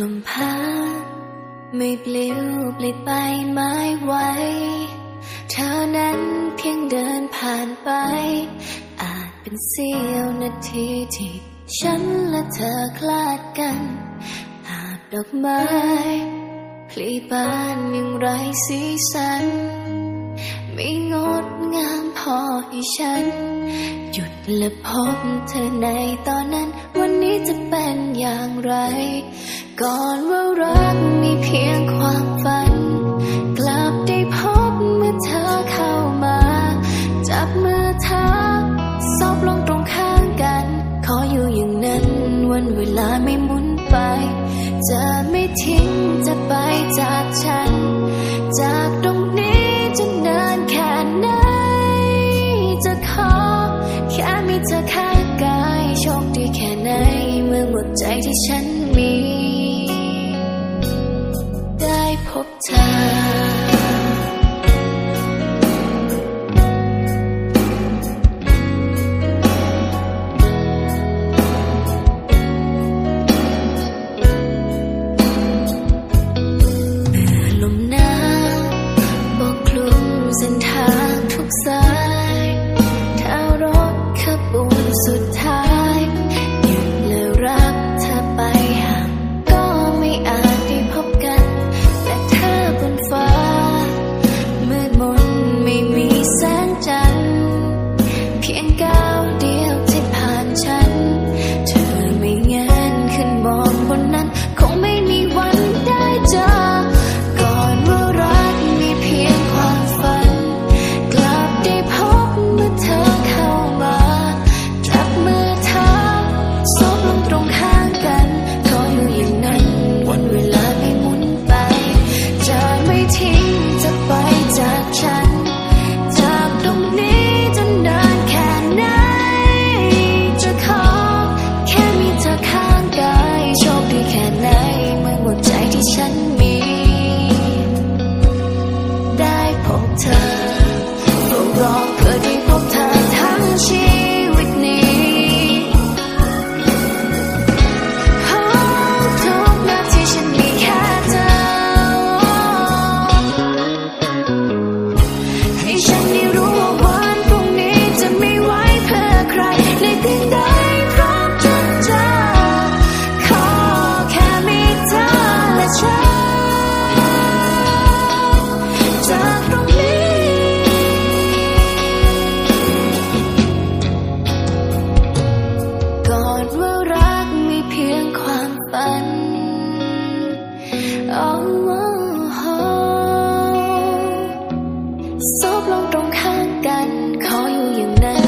ลมพัดไม่ปลิวปลิดใบไม้ไวเธอนั้นเพียงเดินผ่านไป อาจเป็นเสี้ยวนาทีที่ฉันและเธอคลาดกันอากดอกไม้พลีบานยังไรสีสัน ไม่งดงามพอให้ฉัน หยุดและพบเธอในตอนนั้น วันนี้จะเป็นอย่างไร ก่อนว่ารักมีเพียงความฝัน กลับได้พบเมื่อเธอเข้ามา จับมือเธอซบลงตรงข้างกัน ขออยู่อย่างนั้นวันเวลาไม่หมุนไป จะไม่ทิ้งจะไปจากฉัน จากตรงนี้จนนานแค่ไหน จะขอแค่มีเธอข้างกายโชคดีแค่ไหนเมื่อหมดใจที่ฉันมี time. 骗高。 ตรงข้างกัน ขออยู่อย่างนั้น